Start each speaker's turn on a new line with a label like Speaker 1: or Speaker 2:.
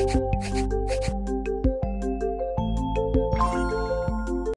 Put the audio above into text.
Speaker 1: you